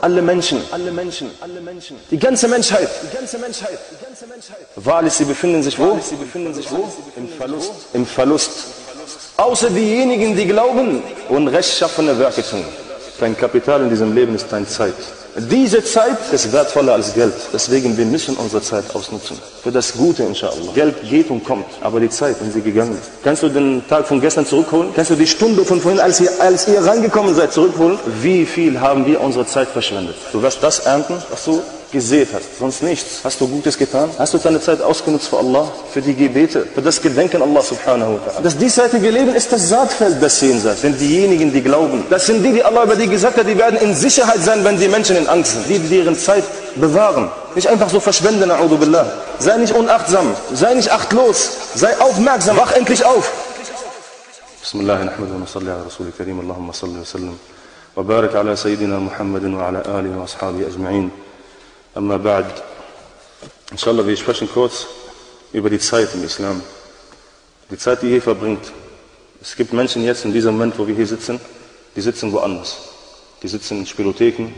Alle Menschen, alle Menschen, alle Menschen, die ganze Menschheit, die ganze Menschheit, die ganze Menschheit. Wahrlich, sie befinden sich wo? Sie befinden sich wo? Im Verlust, im Verlust. Außer diejenigen, die glauben und rechtschaffene Werke tun. Dein Kapital in diesem Leben ist deine Zeit. Diese Zeit ist wertvoller als Geld. Deswegen, wir müssen unsere Zeit ausnutzen. Für das Gute, inshallah. Geld geht und kommt, aber die Zeit, wenn sie gegangen ist. Kannst du den Tag von gestern zurückholen? Kannst du die Stunde von vorhin, als ihr, als ihr reingekommen seid, zurückholen? Wie viel haben wir unsere Zeit verschwendet? Du wirst das ernten, was du gesät hast, sonst nichts. Hast du Gutes getan? Hast du deine Zeit ausgenutzt für Allah, für die Gebete, für das Gedenken Allah subhanahu wa ta'ala? Das diesseitige Leben ist das Saatfeld des Jenseits, sind diejenigen, die glauben. Das sind die, die Allah über die gesagt hat, die werden in Sicherheit sein, wenn die Menschen in Angst sind. Die, die deren Zeit bewahren. Nicht einfach so verschwenden, a'udhu billah. Sei nicht unachtsam, sei nicht achtlos, sei aufmerksam, wach endlich auf. بسم الله نحمده ونصلي على رسول الكريم اللهم صل وسلم وبارك على سيدنا محمد وعلى آله وأصحابه أجمعين Amma ba'd. Inshallah, wir sprechen kurz über die Zeit im Islam. Die Zeit, die ihr hier verbringt. Es gibt Menschen jetzt in diesem Moment, wo wir hier sitzen, die sitzen woanders. Die sitzen in Spielotheken.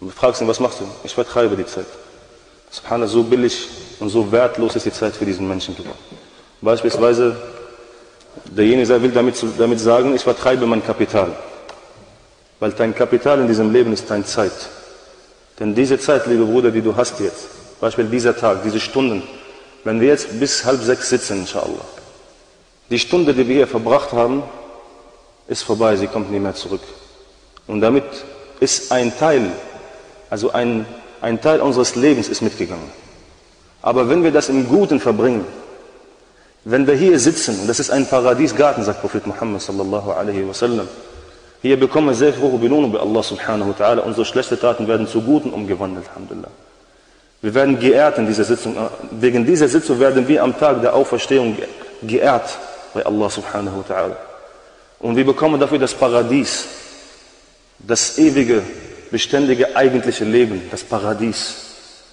Und du fragst ihn, was machst du? Ich vertreibe die Zeit. Subhanallah, so billig und so wertlos ist die Zeit für diesen Menschen. Beispielsweise, derjenige will damit, damit sagen, ich vertreibe mein Kapital. Weil dein Kapital in diesem Leben ist deine Zeit. Denn diese Zeit, liebe Bruder, die du hast jetzt, Beispiel dieser Tag, diese Stunden, wenn wir jetzt bis halb sechs sitzen, inshallah, die Stunde, die wir hier verbracht haben, ist vorbei, sie kommt nie mehr zurück. Und damit ist ein Teil, also ein, ein Teil unseres Lebens ist mitgegangen. Aber wenn wir das im Guten verbringen, wenn wir hier sitzen, und das ist ein Paradiesgarten, sagt Prophet Muhammad sallallahu alaihi wasallam, hier bekommen wir sehr hohe Belohnung bei Allah subhanahu wa ta'ala. Unsere schlechten Taten werden zu Guten umgewandelt, Alhamdulillah. Wir werden geehrt in dieser Sitzung. Wegen dieser Sitzung werden wir am Tag der Auferstehung geehrt bei Allah subhanahu wa ta'ala. Und wir bekommen dafür das Paradies, das ewige, beständige, eigentliche Leben, das Paradies.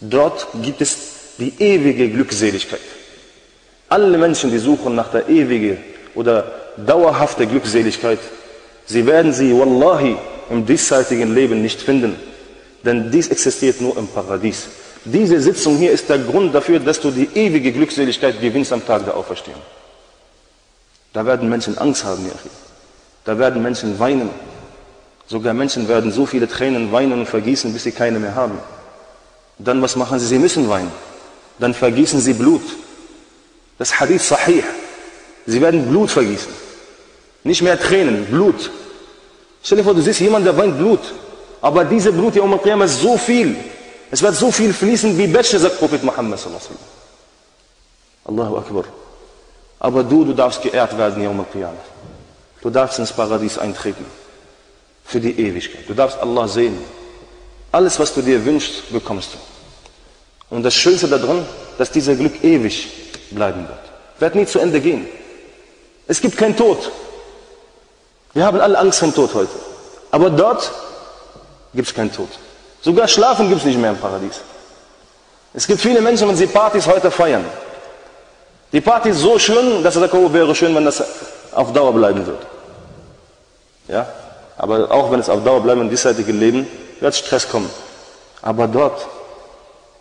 Dort gibt es die ewige Glückseligkeit. Alle Menschen, die suchen nach der ewigen oder dauerhaften Glückseligkeit, sie werden sie, wallahi, im diesseitigen Leben nicht finden. Denn dies existiert nur im Paradies. Diese Sitzung hier ist der Grund dafür, dass du die ewige Glückseligkeit gewinnst am Tag der Auferstehung. Da werden Menschen Angst haben, ja. Da werden Menschen weinen. Sogar Menschen werden so viele Tränen weinen und vergießen, bis sie keine mehr haben. Dann was machen sie? Sie müssen weinen. Dann vergießen sie Blut. Das Hadith sahih. Sie werden Blut vergießen. Nicht mehr Tränen, Blut. Stell dir vor, du siehst jemanden, der weint Blut. Aber diese Blut, Yawm al ist so viel. Es wird so viel fließen wie Bäche, sagt Prophet Muhammad. Allahu Akbar. Aber du, du darfst geehrt werden, Yawm al Du darfst ins Paradies eintreten. Für die Ewigkeit. Du darfst Allah sehen. Alles, was du dir wünschst, bekommst du. Und das Schönste daran, dass dieser Glück ewig bleiben wird. Wird nie zu Ende gehen. Es gibt keinen Tod. Wir haben alle Angst vor Tod heute. Aber dort gibt es keinen Tod. Sogar Schlafen gibt es nicht mehr im Paradies. Es gibt viele Menschen, wenn sie Partys heute feiern. Die Party ist so schön, dass er sagt, oh, wäre schön, wenn das auf Dauer bleiben wird. Ja? Aber auch wenn es auf Dauer bleibt im diesseitigen Leben, wird Stress kommen. Aber dort,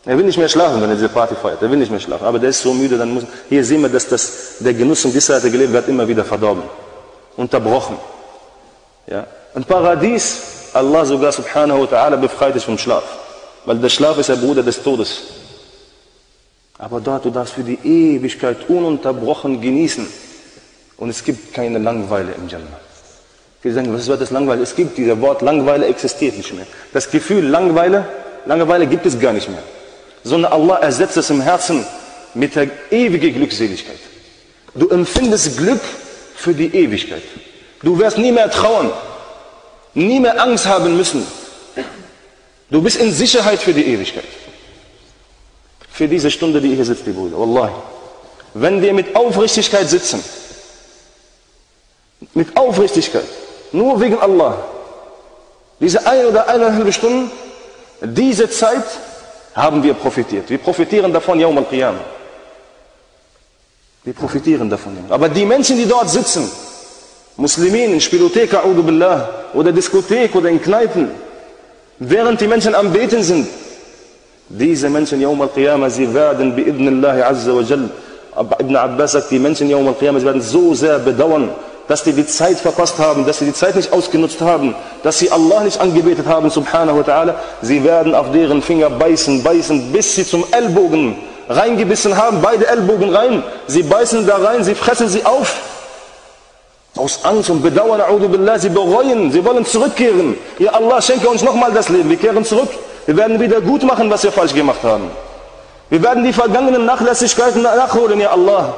er will nicht mehr schlafen, wenn er diese Party feiert. Er will nicht mehr schlafen. Aber der ist so müde, dann muss, hier sehen wir, dass das, der Genuss im diesseitigen Leben wird immer wieder verdorben. Unterbrochen. Ja? Im Paradies, Allah sogar subhanahu wa ta'ala befreit dich vom Schlaf. Weil der Schlaf ist der Bruder des Todes. Aber dort, du darfst für die Ewigkeit ununterbrochen genießen. Und es gibt keine Langeweile im Jannah. Wir sagen, was wird das Langeweile? Es gibt dieser Wort Langeweile existiert nicht mehr. Das Gefühl Langeweile, Langeweile gibt es gar nicht mehr. Sondern Allah ersetzt es im Herzen mit der ewigen Glückseligkeit. Du empfindest Glück für die Ewigkeit. Du wirst nie mehr trauern, nie mehr Angst haben müssen. Du bist in Sicherheit für die Ewigkeit. für diese Stunde, die hier sitzt, die Brüder. Wallahi. Wenn wir mit Aufrichtigkeit sitzen, mit Aufrichtigkeit, nur wegen Allah, diese eine oder eineinhalb Stunden, diese Zeit haben wir profitiert. Wir profitieren davon, Yawm al-Qiyamah. Wir profitieren davon. Aber die Menschen, die dort sitzen, Muslimin in Spielothek, billah, oder Diskothek oder in Kneipen, während die Menschen am Beten sind, diese Menschen, Yawm al-Qiyamah, sie werden, bi'idnillahi azza wa jall, Ibn Abbas sagt, die Menschen, Yawm al-Qiyamah, sie werden so sehr bedauern, dass sie die Zeit verpasst haben, dass sie die Zeit nicht ausgenutzt haben, dass sie Allah nicht angebetet haben, subhanahu wa ta'ala. Sie werden auf deren Finger beißen, beißen, bis sie zum Ellbogen reingebissen haben, beide Ellbogen rein. Sie beißen da rein, sie fressen sie auf. Aus Angst und Bedauern, billah, sie bereuen, sie wollen zurückkehren. Ja Allah, schenke uns nochmal das Leben, wir kehren zurück. Wir werden wieder gut machen, was wir falsch gemacht haben. Wir werden die vergangenen Nachlässigkeiten nachholen, ja Allah.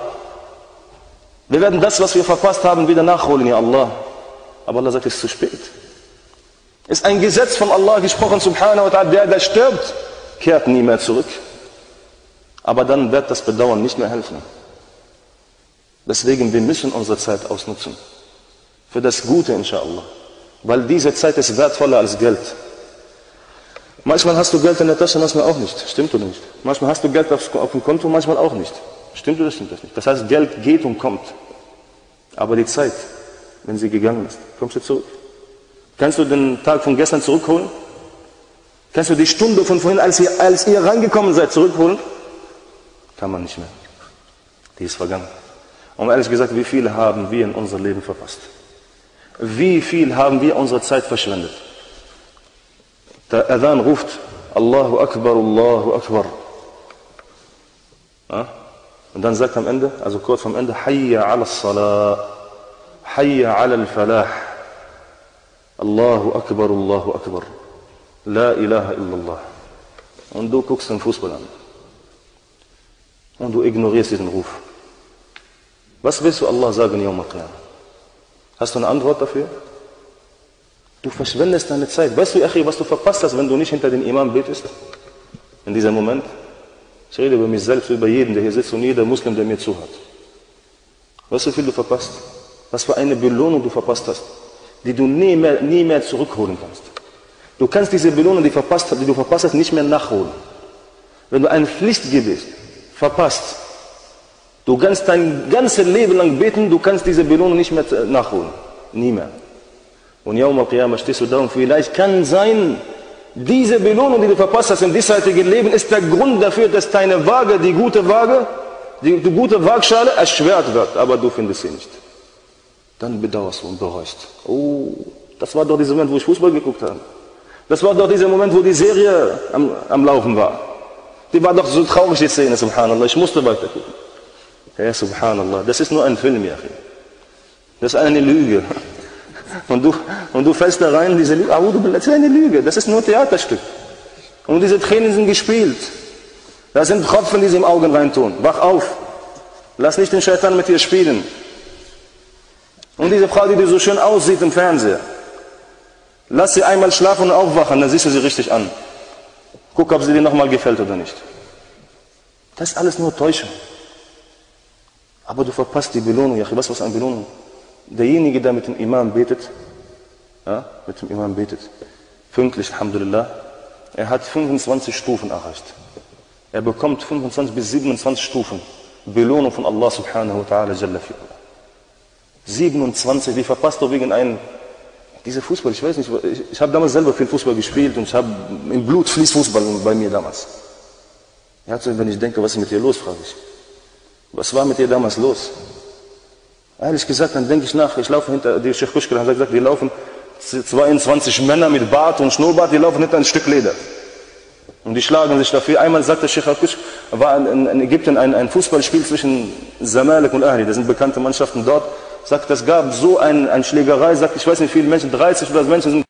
Wir werden das, was wir verpasst haben, wieder nachholen, ja Allah. Aber Allah sagt, es ist zu spät. Es ist ein Gesetz von Allah gesprochen, subhanahu wa ta'ala, der, der stirbt, kehrt nie mehr zurück. Aber dann wird das Bedauern nicht mehr helfen. Deswegen, wir müssen unsere Zeit ausnutzen. Für das Gute, inshallah. Weil diese Zeit ist wertvoller als Geld. Manchmal hast du Geld in der Tasche, manchmal auch nicht. Stimmt oder nicht? Manchmal hast du Geld auf, auf dem Konto, manchmal auch nicht. Stimmt oder stimmt das nicht? Das heißt, Geld geht und kommt. Aber die Zeit, wenn sie gegangen ist, kommst du zurück. Kannst du den Tag von gestern zurückholen? Kannst du die Stunde von vorhin, als ihr, als ihr reingekommen seid, zurückholen? Kann man nicht mehr. Die ist vergangen. Und ehrlich gesagt, wie viel haben wir in unser Leben verpasst? Wie viel haben wir unsere Zeit verschwendet? Der Adhan ruft, Allahu Akbar, Allahu Akbar. Ja? Und dann sagt am Ende, also kurz vom Ende, Hayya ala salah, Hayya ala al-falah, Allahu Akbar, Allahu Akbar, La ilaha illallah. Und du guckst den Fußball an. Und du ignorierst diesen Ruf. Was willst du Allah sagen, Yom al Hast du eine Antwort dafür? Du verschwendest deine Zeit. Weißt du, Achi, was du verpasst hast, wenn du nicht hinter den Imam betest? In diesem Moment? Ich rede über mich selbst, über jeden, der hier sitzt und jeder Muslim, der mir zuhört. Weißt du, wie viel du verpasst? Was für eine Belohnung du verpasst hast, die du nie mehr, nie mehr zurückholen kannst. Du kannst diese Belohnung, die, verpasst, die du verpasst hast, nicht mehr nachholen. Wenn du ein Pflichtgebet verpasst, du kannst dein ganzes Leben lang beten, du kannst diese Belohnung nicht mehr nachholen. Nie mehr. Und Yawm al-Qiyamah stehst du da und vielleicht kann sein, diese Belohnung, die du verpasst hast im diesseitigen Leben, ist der Grund dafür, dass deine Waage, die gute Waage, die, die gute Waagschale erschwert wird, aber du findest sie nicht. Dann bedauerst du und bereust. Oh, das war doch dieser Moment, wo ich Fußball geguckt habe. Das war doch dieser Moment, wo die Serie am, am Laufen war. Die war doch so traurig, die Szene, subhanallah. Ich musste weiter gucken. Ja, subhanallah. Das ist nur ein Film, ja. Das ist eine Lüge. Und du, und du fällst da rein, diese Lüge, das ist eine Lüge, das ist nur ein Theaterstück. Und diese Tränen sind gespielt. Da sind Tropfen, die sie im Augen reintun. Wach auf. Lass nicht den Shaitan mit dir spielen. Und diese Frau, die dir so schön aussieht im Fernseher. Lass sie einmal schlafen und aufwachen, dann siehst du sie richtig an. Guck, ob sie dir nochmal gefällt oder nicht. Das ist alles nur Täuschung. Aber du verpasst die Belohnung. Ja, was ist eine Belohnung? derjenige, der mit dem Imam betet, ja, mit dem Imam betet, pünktlich, Alhamdulillah, er hat 25 Stufen erreicht. Er bekommt 25 bis 27 Stufen Belohnung von Allah subhanahu wa ta'ala jalla fi 27, die verpasst du wegen einem, dieser Fußball, ich weiß nicht, ich, ich habe damals selber viel Fußball gespielt und ich habe, im Blut fließt Fußball bei mir damals. Ja, wenn ich denke, was ist mit dir los, frage ich. Was war mit dir damals los? Ehrlich gesagt, dann denke ich nach, ich laufe hinter, die Sheikh Kuschkel hat gesagt, die laufen 22 Männer mit Bart und Schnurrbart, die laufen hinter ein Stück Leder. Und die schlagen sich dafür. Einmal sagte Sheikh Kusch, war in, Ägypten ein, ein, Fußballspiel zwischen Zamalek und Ahli, das sind bekannte Mannschaften dort, sagt, es gab so ein, ein Schlägerei, sagt, ich weiß nicht, wie viele Menschen, 30 oder Menschen sind